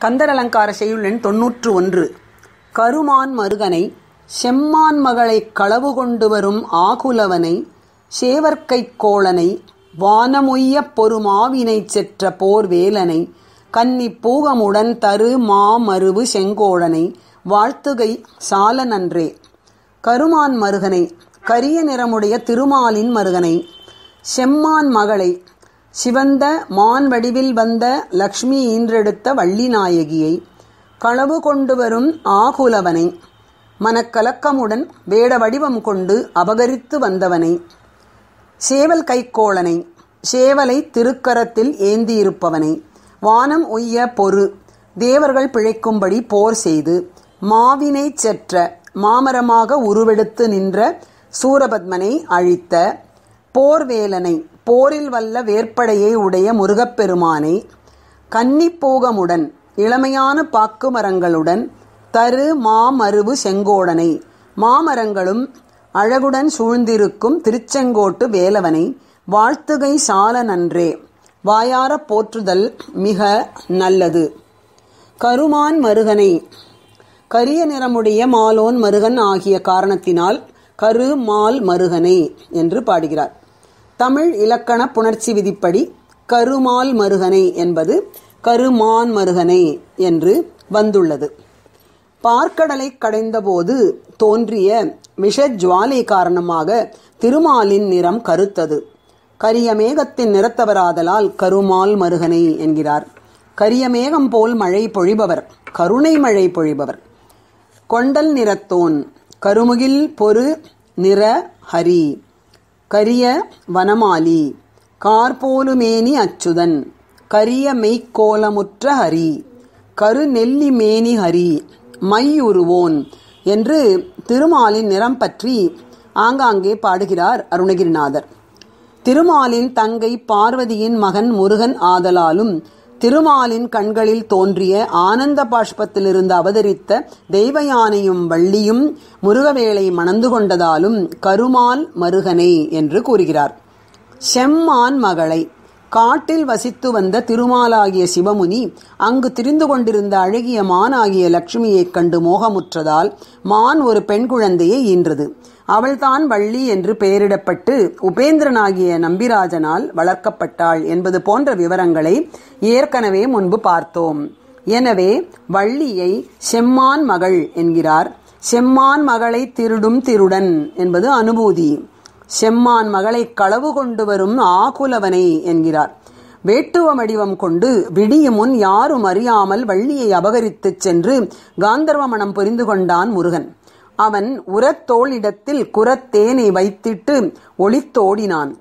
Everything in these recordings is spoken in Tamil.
கந்தர் அலங்கார செய்யுள் தொன்னூற்று ஒன்று. கருமான் மருகனை செம்மான் மகளைக் களவு கொண்டு வரும் ஆகுலவனை சேவர்க்கை கோளனை வானமுய்ய பொறுமாவினை செற்ற போர் வேலனை கன்னி பூகமுடன் தரு மாமருவு செங்கோழனை வாழ்த்துகை சால நன்றே கருமான் மருகனை கரிய நிறமுடைய திருமாலின் மருகனை செம்மான் மகளை சிவந்த மான் வடிவில் வந்த லக்ஷ்மி ஈன்றெடுத்த வள்ளி நாயகியை களவு கொண்டு வரும் ஆகுலவனை மனக்கலக்கமுடன் வேட வடிவம் கொண்டு அபகரித்து வந்தவனை சேவல் கைக்கோளனை சேவலை திருக்கரத்தில் ஏந்தியிருப்பவனை வானம் உய்ய பொறு தேவர்கள் பிழைக்கும்படி போர் செய்து மாவினை செற்ற மாமரமாக உருவெடுத்து நின்ற சூரபத்மனை அழித்த போர்வேலனை போரில் வல்ல வேற்படையை உடைய முருகப்பெருமானை கன்னிப்போகமுடன் இளமையான பாக்கு மரங்களுடன் தரு மாமருவு செங்கோடனை மாமரங்களும் அழகுடன் சூழ்ந்திருக்கும் திருச்செங்கோட்டு வேலவனை வாழ்த்துகை சால நன்றே வாயார போற்றுதல் மிக நல்லது. கருமான் மருகனை கரிய நிறமுடைய மாலோன் மருகன் ஆகிய காரணத்தினால் கரு மால் மருகனை என்று பாடுகிறார். தமிழ் இலக்கண புணர்ச்சி விதிப்படி கருமால் மருகனை என்பது கருமான் மருகனை என்று வந்துள்ளது. பார்க்கடலை கடைந்தபோது தோன்றிய விஷஜுவாலை காரணமாக திருமாலின் நிறம் கருத்தது. கரிய மேகத்தின் நிறத்தவராதலால் கருமால் மருகனை என்கிறார். கரிய மேகம் போல் மழை பொழிபவர் கருணை மழை பொழிபவர். கொண்டல் நிறத்தோன் கருமுகில் பொறு நிற ஹரி. கரிய வனமாலி கார்போலுமேனி அச்சுதன் கரிய மெய்க்கோலமுற்ற ஹரி கருநெல்லி மேனி ஹரி மையுருவோன் என்று திருமாலின் நிறம் பற்றி ஆங்காங்கே பாடுகிறார் அருணகிரிநாதர். திருமாலின் தங்கை பார்வதியின் மகன் முருகன் ஆதலாலும் திருமாலின் கண்களில் தோன்றிய ஆனந்த பாஷ்பத்திலிருந்து அவதரித்த தெய்வயானையும் வள்ளியும் முருகவேளை மணந்து கொண்டதாலும் கருமால் மருகனே என்று கூறுகிறார். செம்மான் மகளை காட்டில் வசித்து வந்த திருமாலாகிய சிவமுனி அங்கு திரிந்து கொண்டிருந்த அழகிய மானாகிய லட்சுமியைக் கண்டு மோகமுற்றதால் மான் ஒரு பெண் குழந்தையை ஈன்றது. அவள்தான் வள்ளி என்று பெயரிடப்பட்டு உபேந்திரனாகிய நம்பிராஜனால் வளர்க்கப்பட்டாள் என்பது போன்ற விவரங்களை ஏற்கனவே முன்பு பார்த்தோம். எனவே வள்ளியை செம்மான் மகள் என்கிறார். செம்மான் மகளை திருடும் திருடன் என்பது அனுபூதி. செம்மான் மகளை களவு கொண்டு வரும் ஆகுலவனை என்கிறார். வேட்டுவ வடிவம் கொண்டு விடியும் முன் யாரும் அறியாமல் வள்ளியை அபகரித்துச் சென்று காந்தர்வ மனம் புரிந்து கொண்டான் முருகன். அவன் உரத்தோளிடத்தில் குரத்தேனை வைத்திட்டு ஒளித்தோடினான்.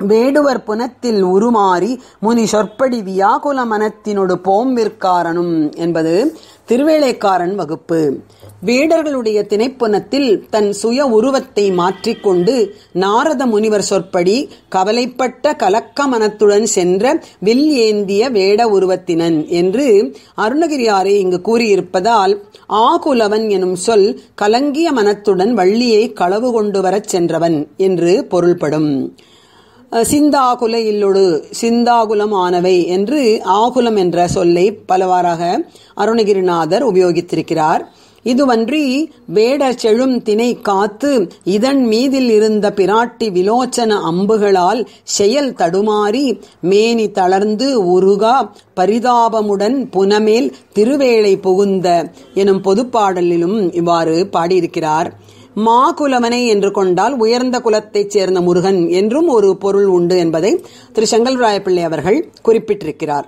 வேடுவர் புனத்தில் உருமாறி முனி சொற்படி வியாகுல மனத்தினொடு போம்பிற்காரனும் என்பது திருவேளைக்காரன் வகுப்பு. வேடர்களுடைய திணைப்புனத்தில் தன் சுய உருவத்தை மாற்றிக்கொண்டு நாரத முனிவர் சொற்படி கவலைப்பட்ட கலக்க மனத்துடன் சென்ற வில் ஏந்திய வேட உருவத்தினன் என்று அருணகிரியாரே இங்கு கூறியிருப்பதால் ஆகுலவன் எனும் சொல் கலங்கிய மனத்துடன் வள்ளியை களவு கொண்டு வரச் சென்றவன் என்று பொருள்படும். சிந்தாகுல இல்லொடு சிந்தாகுலம் ஆனவை என்று ஆகுலம் என்ற சொல்லை பலவாறாக அருணகிரிநாதர் உபயோகித்திருக்கிறார். இதுவன்றி வேடர் செழும் திணை காத்து இதன் மீதில் இருந்த பிராட்டி விலோச்சன அம்புகளால் செயல் தடுமாறி மேனி தளர்ந்து உருகா பரிதாபமுடன் புனமேல் திருவேளை புகுந்த எனும் பொதுப்பாடலிலும் இவ்வாறு பாடியிருக்கிறார். மாகுலவனை என்று கொண்டால் உயர்ந்த குலத்தைச் சேர்ந்த முருகன் என்றும் ஒரு பொருள் உண்டு என்பதை திரு செங்கல்ராயப்பிள்ளை அவர்கள் குறிப்பிட்டிருக்கிறார்.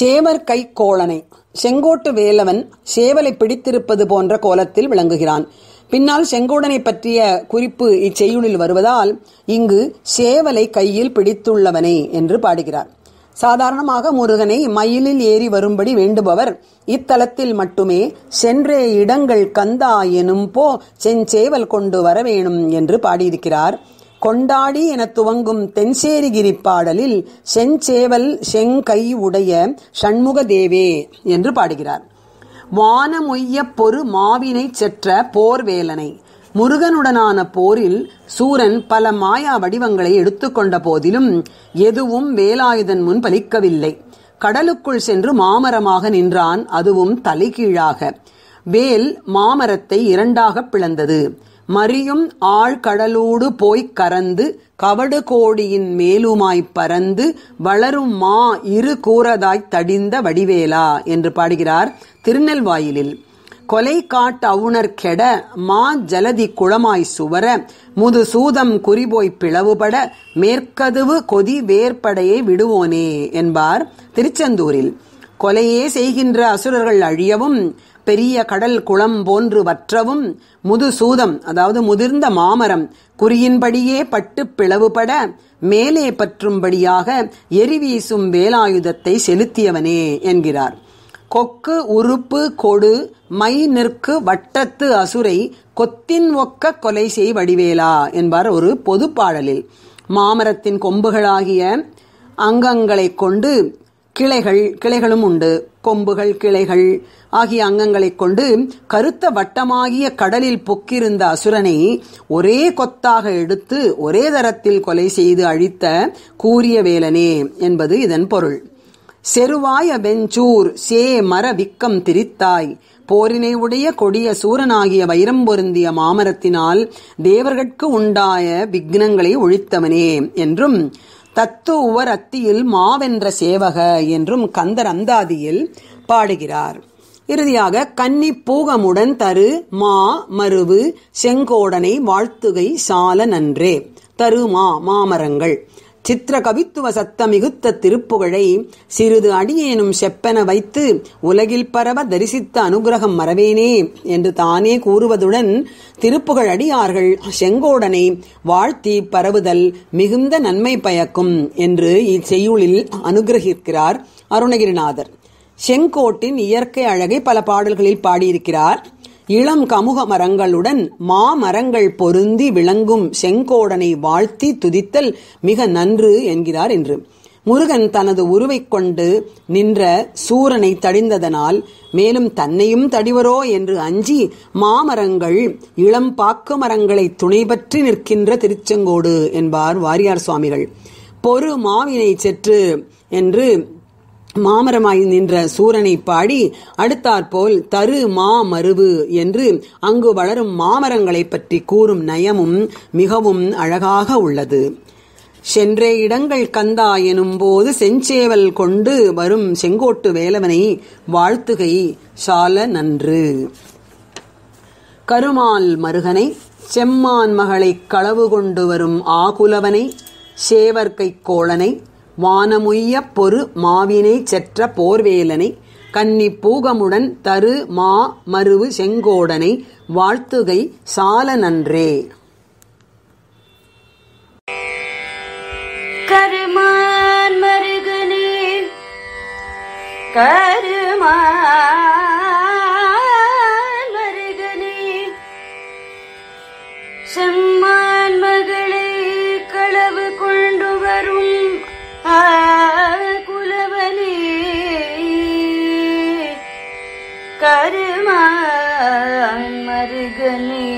சேவர் கை கோளனை செங்கோட்டு வேலவன் சேவலை பிடித்திருப்பது போன்ற கோலத்தில் விளங்குகிறான். பின்னால் செங்கோடனை பற்றிய குறிப்பு இச்செய்யுளில் வருவதால் இங்கு சேவலை கையில் பிடித்துள்ளவனே என்று பாடுகிறார். சாதாரணமாக முருகனை மயிலில் ஏறி வரும்படி வேண்டுபவர். இத்தலத்தில் மட்டுமே சென்றே இடங்கள் கந்தா எனும் போ செஞ்சேவல் கொண்டு வரவேணும் என்று பாடியிருக்கிறார். கொண்டாடி என துவங்கும் தென்சேரிகிரி பாடலில் செஞ்சேவல் செங்கை உடைய சண்முக தேவே என்று பாடுகிறார். வானமொய்ய பொறு மாவினை செற்ற போர்வேலனை. முருகனுடனான போரில் சூரன் பல மாயா வடிவங்களை எடுத்துக்கொண்ட போதிலும் எதுவும் வேலாயுதன் முன் பலிக்கவில்லை. கடலுக்குள் சென்று மாமரமாக நின்றான் அதுவும் தலைகீழாக. வேல் மாமரத்தை இரண்டாகப் பிளந்தது. மறியும் ஆழ்கடலோடு போய்க் கரந்து கவடு கோடியின் மேலுமாய்ப் பறந்து வளரும் மா இரு கூறதாய்த் தடிந்த வடிவேலா என்று பாடுகிறார் திருநெல்வாயிலில். கொலை காட்டு அவுணர் கெட மா ஜலதி குளமாய் சுவர முது சூதம் குறிபோய் பிளவுபட மேற்கதுவு கொதி வேற்படையை விடுவோனே என்பார் திருச்செந்தூரில். கொலையே செய்கின்ற அசுரர்கள் அழியவும் பெரிய கடல் குளம் போன்று வற்றவும் முது சூதம் அதாவது முதிர்ந்த மாமரம் குறியின்படியே பட்டு பிளவுபட மேலே பற்றும்படியாக எரிவீசும் வேலாயுதத்தை செலுத்தியவனே என்கிறார். கொக்கு உறுப்பு கொடு மை நிற்கு வட்டத்து அசுரை கொத்தின் ஒக்க கொலை செய் வடிவேலா என்பார் ஒரு பொது பாடலில். மாமரத்தின் கொம்புகளாகிய அங்கங்களைக் கொண்டு கிளைகள் கிளைகளும் உண்டு. கொம்புகள் கிளைகள் ஆகிய அங்கங்களைக் கொண்டு கருத்த வட்டமாகிய கடலில் பொக்கிருந்த அசுரனை ஒரே கொத்தாக எடுத்து ஒரே தரத்தில் கொலை செய்து அழித்த கூரிய வேலனே என்பது இதன் பொருள். செருவாய வெஞ்சூர் சே மர விக்கம் திரித்தாய். போரினை உடைய கொடிய சூரனாகிய வைரம் பொருந்திய மாமரத்தினால் தேவர்கட்கு உண்டாய விக்னங்களை ஒழித்தவனே என்றும் தத்து உவர் அத்தியில் மாவென்ற சேவக என்றும் கந்தர் அந்தாதியில் பாடுகிறார். இறுதியாக கன்னி பூகமுடன் தரு மா மருவு செங்கோடனை வாழ்த்துகை சால நன்றே. தரு மா மாமரங்கள். சித்திர கவித்துவ சத்த மிகுத்த திருப்புகழை சிறிது அடியேனும் செப்பென வைத்து உலகில் பரவ தரிசித்த அனுகிரகம் மறவேனே என்று தானே கூறுவதுடன் திருப்புகழ் அடியார்கள் செங்கோடனை வாழ்த்தி பரவுதல் மிகுந்த நன்மை பயக்கும் என்று இச்செய்யுளில் அனுகிரகிக்கிறார் அருணகிரிநாதர். செங்கோட்டின் இயற்கை அழகை பல பாடல்களில் பாடியிருக்கிறார். இளம் கமுக மரங்களுடன் மாமரங்கள் பொருந்தி விளங்கும் செங்கோடனை வாழ்த்தி துதித்தல் மிக நன்று என்கிறார் என்று. முருகன் தனது உருவைக் கொண்டு நின்ற சூரனை தடிந்ததனால் மேலும் தன்னையும் தடிவரோ என்று அஞ்சி மாமரங்கள் இளம் பாக்கு மரங்களை துணைபற்றி நிற்கின்ற திருச்செங்கோடு என்பார் வாரியார் சுவாமிகள். பொறு மாவினை செற்று என்று மாமரமாய் நின்ற சூரனை பாடி அடுத்தாற்போல் தரு மா மருவு என்று அங்கு வளரும் மாமரங்களைப் பற்றி கூறும் நயமும் மிகவும் அழகாக உள்ளது. சென்றே இடங்கள் கந்தா எனும் போது செஞ்சேவல் கொண்டு வரும் செங்கோட்டு வேலவனை வாழ்த்துகை சால நன்று. கருமால் மருகனை செம்மான் மகளைக் களவு கொண்டு வரும் ஆகுலவனை சேவர்க்கை கோளனை வானமுய்ய பொறு மாவினை செற்ற போர்வேலனை கன்னி பூகமுடன் தரு மா மருவு செங்கோடனை வாழ்த்துகை சால நன்றே கருமான் மருகனே கருமான் கருமான் மருகனே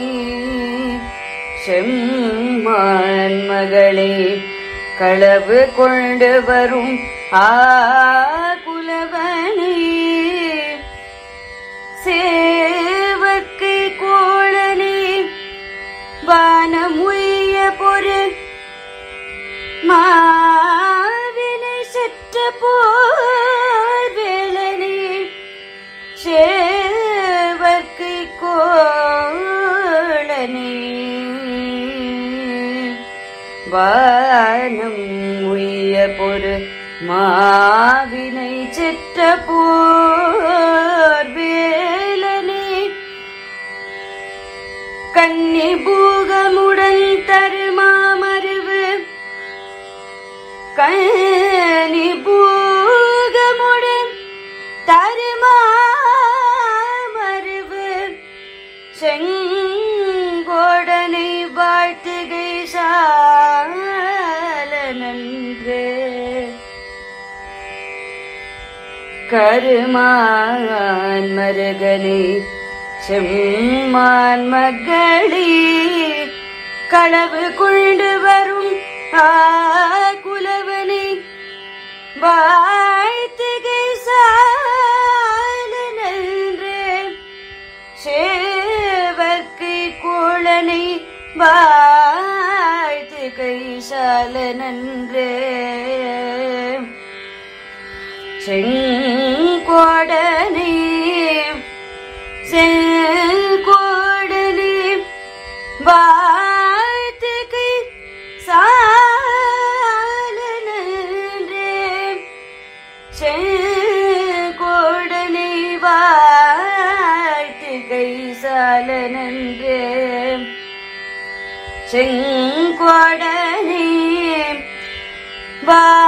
செம்மான் மகளே களவு கொண்டு வரும் ஆகுலவனே வானம் உய்ய பொரு மாவினை சிற்ற போர் வேலனே கன்னி பூகமுடன் தருமாமருவு கன்னி கருமான் மருகனே செம்மான் மகளே களவு கொண்டு வரும் குலவனை வாழ்த்துகை சாலனன்றே சேவக்கை கோளனை வாழ்த்துகை சாலனன்றே செங்க செங்கோடனே வாழ்த்துக்கை சாலனன்றே. செங்கோடனே வா